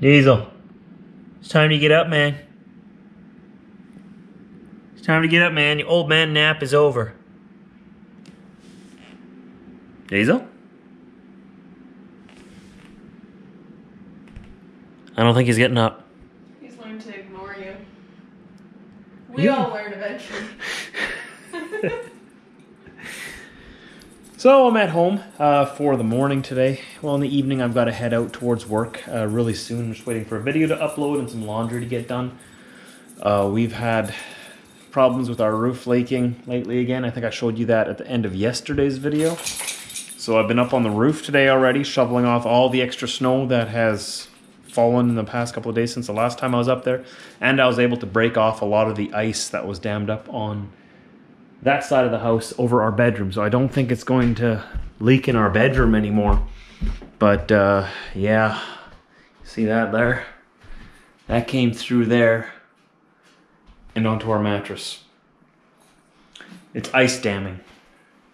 Diesel, it's time to get up, man. It's time to get up, man. Your old man nap is over. Diesel? I don't think he's getting up. He's learned to ignore you. We You- all learn eventually. So I'm at home uh, for the morning today. Well, in the evening, I've got to head out towards work uh, really soon. I'm just waiting for a video to upload and some laundry to get done. Uh, we've had problems with our roof leaking lately again. I think I showed you that at the end of yesterday's video. So I've been up on the roof today already, shoveling off all the extra snow that has fallen in the past couple of days since the last time I was up there. And I was able to break off a lot of the ice that was dammed up on that side of the house over our bedroom. So I don't think it's going to leak in our bedroom anymore. But uh, yeah, see that there? That came through there and onto our mattress. It's ice damming.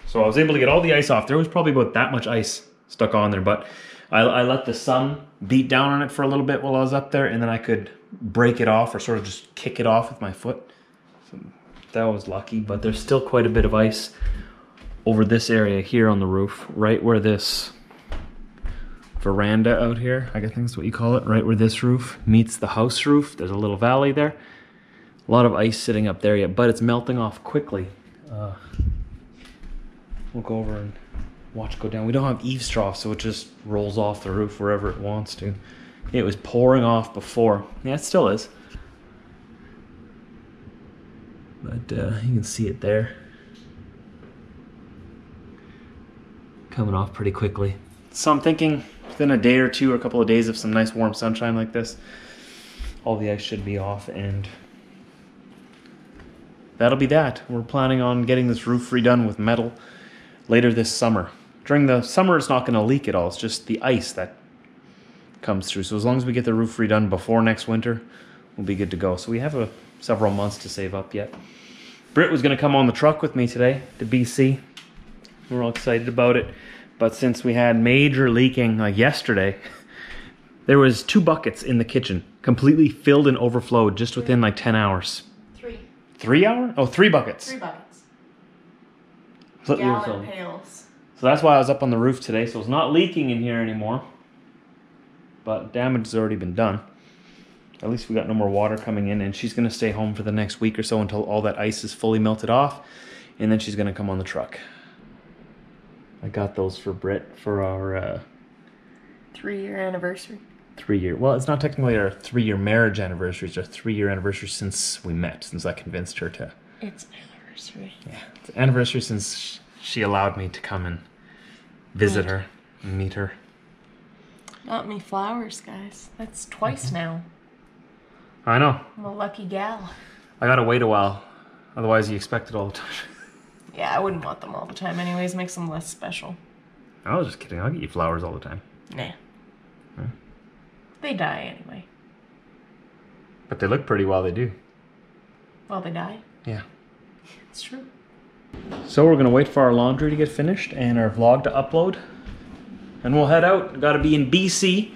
So I was able to get all the ice off. There was probably about that much ice stuck on there, but I, I let the sun beat down on it for a little bit while I was up there, and then I could break it off or sort of just kick it off with my foot. So that was lucky, but there's still quite a bit of ice over this area here on the roof, right where this veranda out here, I think that's what you call it, right where this roof meets the house roof. There's a little valley there. A lot of ice sitting up there yet, but it's melting off quickly. Uh, we'll go over and watch go down. We don't have eaves trough, so it just rolls off the roof wherever it wants to. It was pouring off before. Yeah, it still is. But uh, you can see it there. Coming off pretty quickly. So I'm thinking within a day or two or a couple of days of some nice warm sunshine like this, all the ice should be off and that'll be that. We're planning on getting this roof redone with metal later this summer. During the summer, it's not going to leak at all. It's just the ice that comes through. So as long as we get the roof redone before next winter, we'll be good to go. So we have a, several months to save up yet. Brit was going to come on the truck with me today to BC. We're all excited about it. But since we had major leaking like yesterday, there was two buckets in the kitchen completely filled and overflowed just within like 10 hours. Three. Three hour? Oh, three buckets. Three buckets. Gallon pails. So that's why I was up on the roof today. So it's not leaking in here anymore. But damage has already been done. At least we got no more water coming in. And she's going to stay home for the next week or so until all that ice is fully melted off. And then she's going to come on the truck. I got those for Brit for our uh, Three year anniversary. three year. Well, it's not technically our three year marriage anniversary. It's our three year anniversary since we met, since I convinced her to. It's anniversary. Yeah, it's an anniversary since sh- she allowed me to come and visit Meet. her and meet her. Got me flowers, guys. That's twice now. I know. I'm a lucky gal. I gotta wait a while. Otherwise, you expect it all the time. Yeah, I wouldn't want them all the time, anyways. Makes them less special. I was just kidding. I'll get you flowers all the time. Nah. Hmm. They die anyway. But they look pretty while they do. Well, they die. Yeah. It's true. So we're gonna wait for our laundry to get finished and our vlog to upload. And we'll head out. Gotta be in BC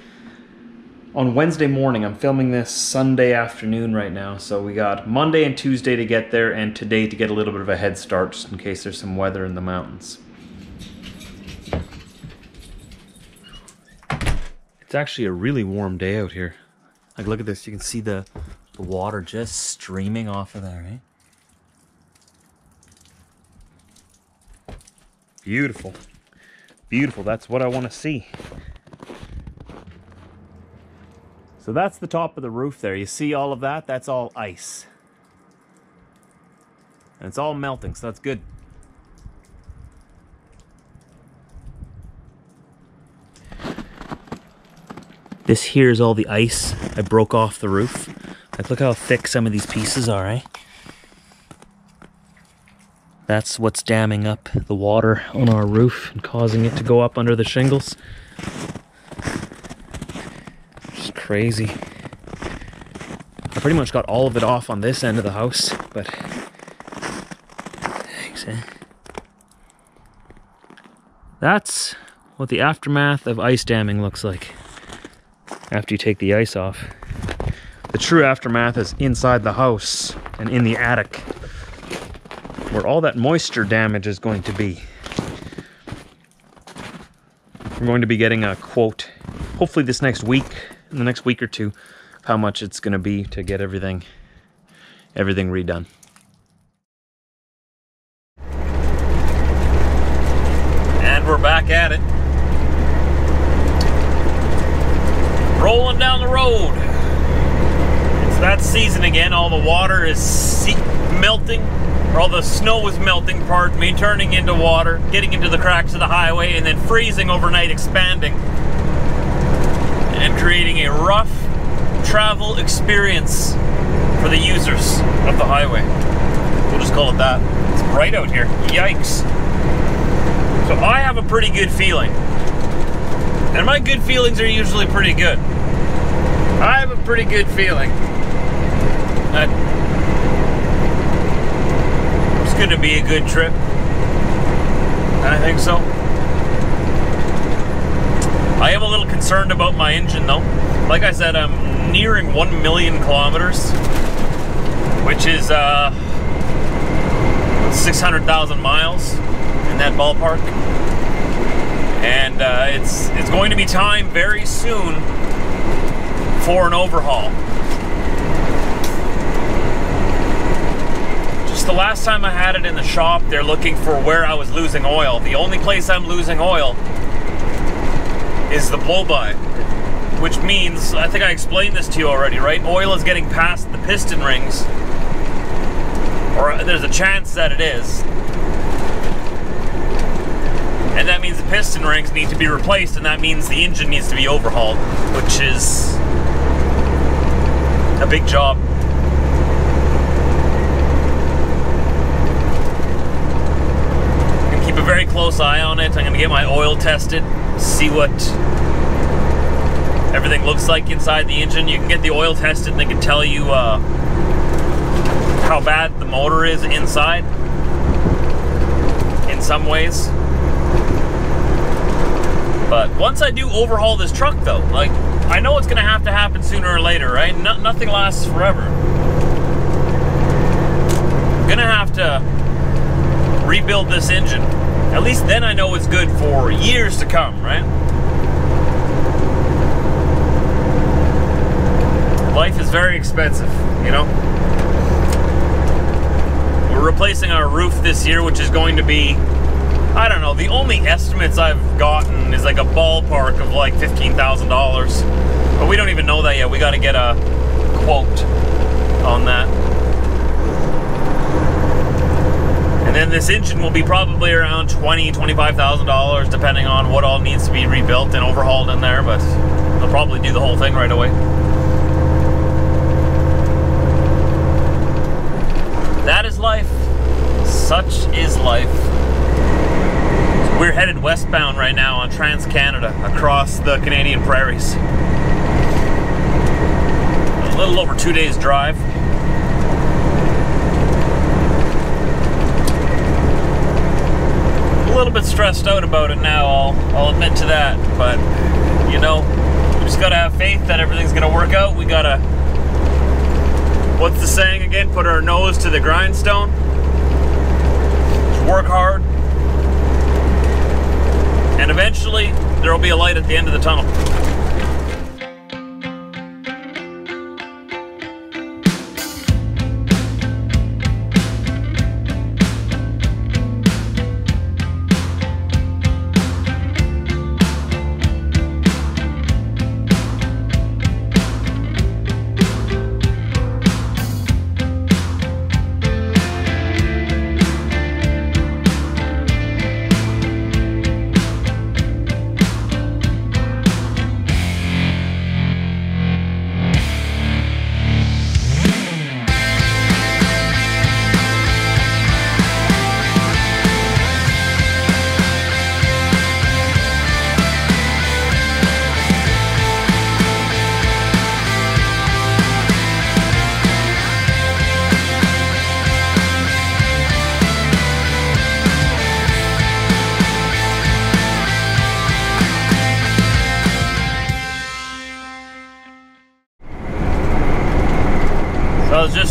on Wednesday morning. I'm filming this Sunday afternoon right now. So we got Monday and Tuesday to get there and today to get a little bit of a head start just in case there's some weather in the mountains. It's actually a really warm day out here. Like look at this, you can see the, the water just streaming off of there, right? Beautiful. Beautiful. That's what I want to see. So that's the top of the roof there. You see all of that? That's all ice. And it's all melting, so that's good. This here is all the ice I broke off the roof. Like, look how thick some of these pieces are, eh? That's what's damming up the water on our roof and causing it to go up under the shingles. Crazy. I pretty much got all of it off on this end of the house, but thanks, eh? That's what the aftermath of ice damming looks like. after you take the ice off. The true aftermath is inside the house and in the attic where all that moisture damage is going to be. We're going to be getting a quote, hopefully this next week, in the next week or two, how much it's going to be to get everything, everything redone. And we're back at it. Rolling down the road. It's that season again. All the water is melting, or all the snow is melting, pardon me, turning into water, getting into the cracks of the highway, and then freezing overnight, expanding, a rough travel experience for the users of the highway. We'll just call it that. It's bright out here. Yikes. So I have a pretty good feeling. And my good feelings are usually pretty good. I have a pretty good feeling that it's going to be a good trip. I think so. I am a little concerned about my engine though. Like I said, I'm nearing 1 million kilometers, which is uh, 600,000 miles in that ballpark. And uh, it's it's going to be time very soon for an overhaul. Just the last time I had it in the shop, they're looking for where I was losing oil. The only place I'm losing oil is the blow-by, which means I think I explained this to you already, right? Oil is getting past the piston rings, or uh, there's a chance that it is. And that means the piston rings need to be replaced, and that means the engine needs to be overhauled, which is a big job. I'm gonna keep a very close eye on it. I'm gonna get my oil tested, see what everything looks like inside the engine. You can get the oil tested, and they can tell you uh, how bad the motor is inside. In some ways. But once I do overhaul this truck, though, like I know it's gonna have to happen sooner or later, right? No, nothing lasts forever. I'm gonna have to rebuild this engine. At least then I know it's good for years to come, right? Life is very expensive, you know? We're replacing our roof this year, which is going to be I don't know. The only estimates I've gotten is like a ballpark of like fifteen thousand dollars, but we don't even know that yet. We got to get a quote on that, and then this engine will be probably around twenty, twenty-five thousand dollars, depending on what all needs to be rebuilt and overhauled in there. But they'll probably do the whole thing right away. That life. Such is life. We're headed westbound right now on Trans Canada across the Canadian prairies. A little over two days' drive. A little bit stressed out about it now, I'll, I'll admit to that. But, you know, we just gotta have faith that everything's gonna work out. We gotta, what's the saying again? Put our nose to the grindstone. Work hard, and eventually there will be a light at the end of the tunnel.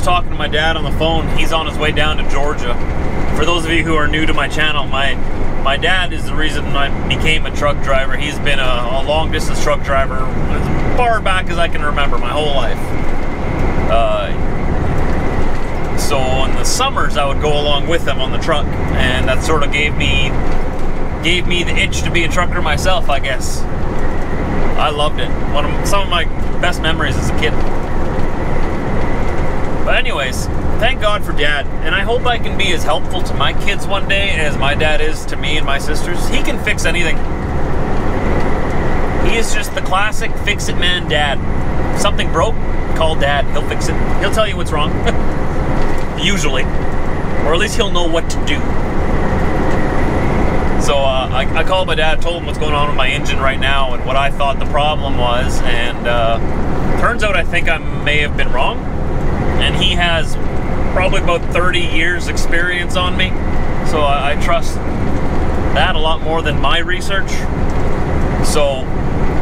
Talking to my dad on the phone. He's on his way down to Georgia. For those of you who are new to my channel, my my dad is the reason I became a truck driver. He's been a, a long distance truck driver as far back as I can remember, my whole life. Uh, so in the summers, I would go along with him on the truck, and that sort of gave me gave me the itch to be a trucker myself, I guess. I loved it. One of some of my best memories as a kid. But anyways, thank God for dad, and I hope I can be as helpful to my kids one day as my dad is to me and my sisters. He can fix anything. He is just the classic fix it man dad. If something broke, call dad. He'll fix it. He'll tell you what's wrong. Usually. Or at least he'll know what to do. So uh, I, I, called my dad, told him what's going on with my engine right now and what I thought the problem was. And uh, turns out I think I may have been wrong. And he has probably about 30 years experience on me. So I, I trust that a lot more than my research. So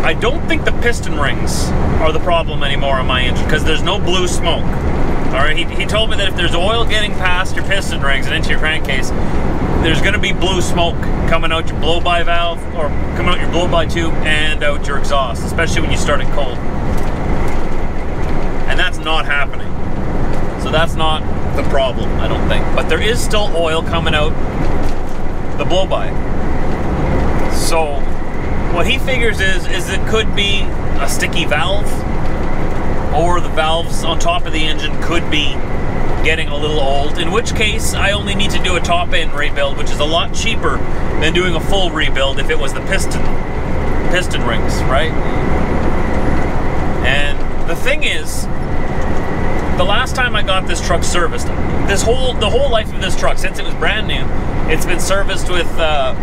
I don't think the piston rings are the problem anymore on my engine because there's no blue smoke. All right, he, he told me that if there's oil getting past your piston rings and into your crankcase, there's going to be blue smoke coming out your blow-by valve or coming out your blow-by tube and out your exhaust, especially when you start it cold. And that's not happening. So that's not the problem, I don't think. But there is still oil coming out the blow-by. So what he figures is is it could be a sticky valve or the valves on top of the engine could be getting a little old, in which case I only need to do a top end rebuild, which is a lot cheaper than doing a full rebuild if it was the piston piston rings, right? And the thing is, the last time I got this truck serviced, this whole the whole life of this truck, since it was brand new, it's been serviced with uh,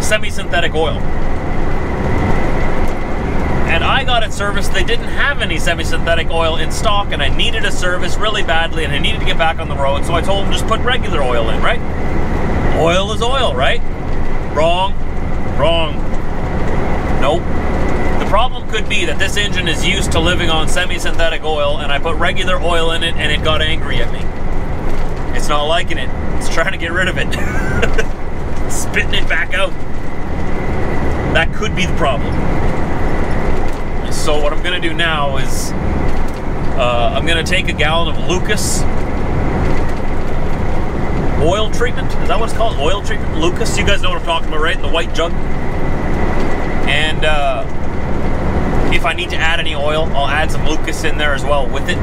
semi-synthetic oil and I got it serviced. They didn't have any semi-synthetic oil in stock, and I needed a service really badly, and I needed to get back on the road, so I told them just put regular oil in, right? Oil is oil, right? Wrong. Wrong. Nope. Problem could be that this engine is used to living on semi-synthetic oil, and I put regular oil in it, and it got angry at me. It's not liking it. It's trying to get rid of it. Spitting it back out. That could be the problem. So what I'm gonna do now is uh, I'm gonna take a gallon of Lucas oil treatment. Is that what it's called? Oil treatment? Lucas? You guys know what I'm talking about, right? The white jug. And uh, if I need to add any oil, I'll add some Lucas in there as well with it.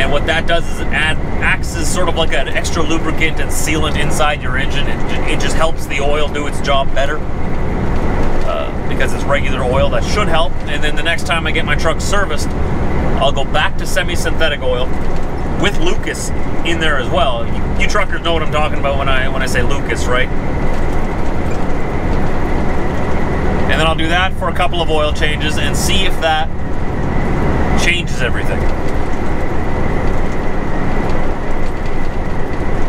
And what that does is it add, acts as sort of like an extra lubricant and sealant inside your engine. It, it just helps the oil do its job better uh, because it's regular oil. That should help. And then the next time I get my truck serviced, I'll go back to semi-synthetic oil with Lucas in there as well. You, you truckers know what I'm talking about when I when I say Lucas, right? And then I'll do that for a couple of oil changes and see if that changes everything.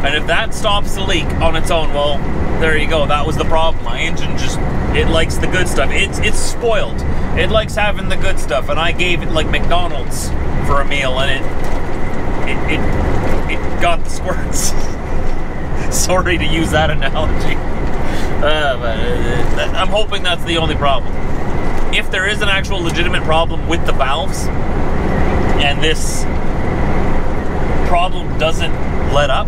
And if that stops the leak on its own, well, there you go. That was the problem. My engine just it likes the good stuff. It's it's spoiled. It likes having the good stuff, and I gave it like McDonald's for a meal, and it it it, it got the squirts. Sorry to use that analogy, uh, uh, I'm hoping that's the only problem. If there is an actual legitimate problem with the valves, and this problem doesn't let up,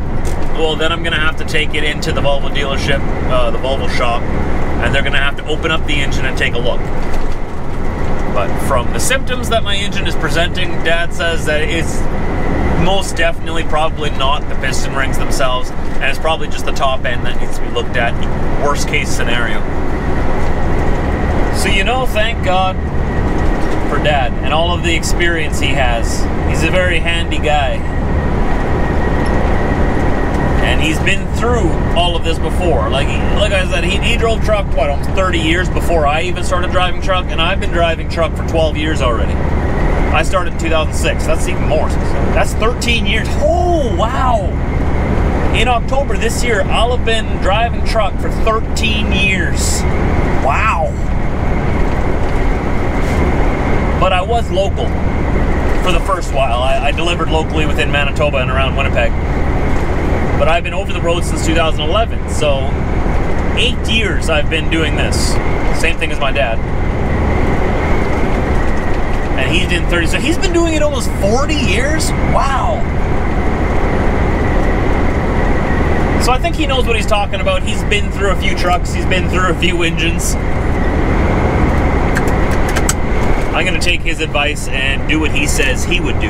well, then I'm going to have to take it into the Volvo dealership, uh, the Volvo shop, and they're going to have to open up the engine and take a look. But from the symptoms that my engine is presenting, Dad says that it's most definitely probably not the piston rings themselves, and it's probably just the top end that needs to be looked at. Worst case scenario. So, you know, thank God for Dad and all of the experience he has. He's a very handy guy and he's been through all of this before. Like like I said, he, he drove truck what almost 30 years before I even started driving truck, and I've been driving truck for 12 years already. I started in 2006. That's even more. That's 13 years. Oh wow! In October this year, I'll have been driving truck for 13 years. Wow! But I was local. for the first while. I, I delivered locally within Manitoba and around Winnipeg. But I've been over the road since 2011, so eight years I've been doing this. Same thing as my dad. And he's in 30, so he's been doing it almost 40 years? Wow. So I think he knows what he's talking about. He's been through a few trucks, he's been through a few engines. I'm going to take his advice and do what he says he would do.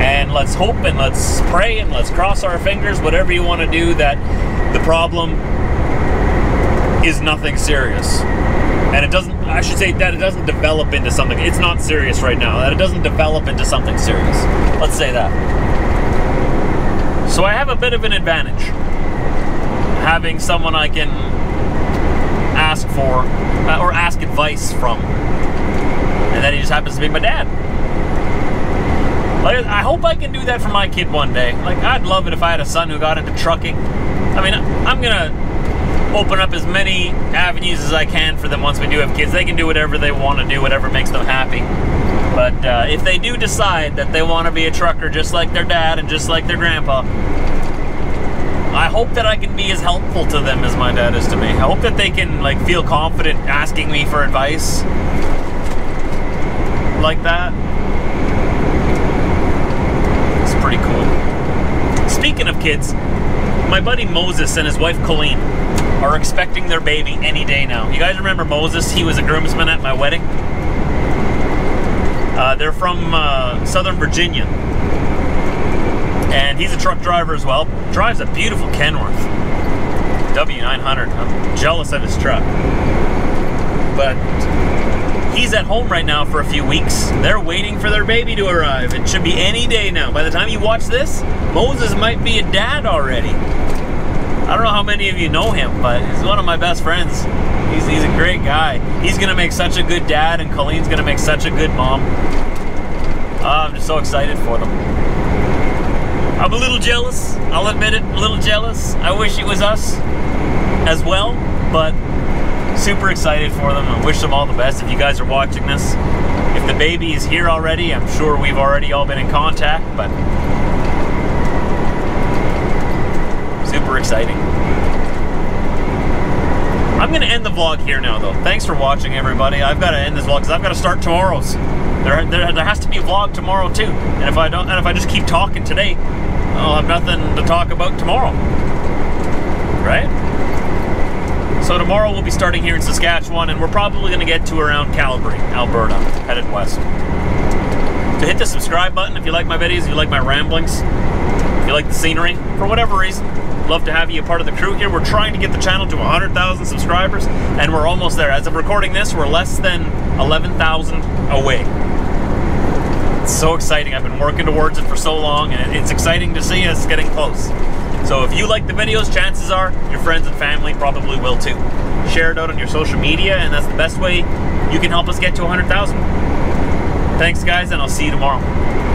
And let's hope and let's pray and let's cross our fingers, whatever you want to do, that the problem is nothing serious. And it doesn't, I should say that it doesn't develop into something, it's not serious right now, that it doesn't develop into something serious. Let's say that. So I have a bit of an advantage having someone I can ask for uh, or ask advice from. And then he just happens to be my dad. Like, I hope I can do that for my kid one day. Like, I'd love it if I had a son who got into trucking. I mean, I'm gonna open up as many avenues as I can for them once we do have kids. They can do whatever they want to do, whatever makes them happy. But uh, if they do decide that they want to be a trucker just like their dad and just like their grandpa, I hope that I can be as helpful to them as my dad is to me. I hope that they can like feel confident asking me for advice like that. It's pretty cool. Speaking of kids, my buddy Moses and his wife Colleen are expecting their baby any day now. You guys remember Moses? He was a groomsman at my wedding. Uh, they're from uh, Southern Virginia and he's a truck driver as well. Drives a beautiful Kenworth W900. I'm jealous of his truck. But he's at home right now for a few weeks. They're waiting for their baby to arrive. It should be any day now. By the time you watch this, Moses might be a dad already. I don't know how many of you know him, but he's one of my best friends. He's, he's a great guy. He's gonna make such a good dad, and Colleen's gonna make such a good mom. Uh, I'm just so excited for them. I'm a little jealous. I'll admit it, a little jealous. I wish it was us as well, but super excited for them. and wish them all the best. If you guys are watching this, if the baby is here already, I'm sure we've already all been in contact, but exciting. I'm going to end the vlog here now, though. Thanks for watching, everybody. I've got to end this vlog because I've got to start tomorrow's. There, there, there has to be a vlog tomorrow too, and if I don't, and if I just keep talking today, I'll have nothing to talk about tomorrow. Right? So tomorrow we'll be starting here in Saskatchewan, and we're probably going to get to around Calgary, Alberta, headed west. To hit the subscribe button if you like my videos, if you like my ramblings, you like the scenery, for whatever reason, love to have you a part of the crew here. We're trying to get the channel to 100,000 subscribers, and we're almost there. As of recording this, we're less than 11,000 away. It's so exciting. I've been working towards it for so long, and it's exciting to see us getting close. So if you like the videos, chances are your friends and family probably will too. Share it out on your social media, and that's the best way you can help us get to 100,000. Thanks, guys, and I'll see you tomorrow.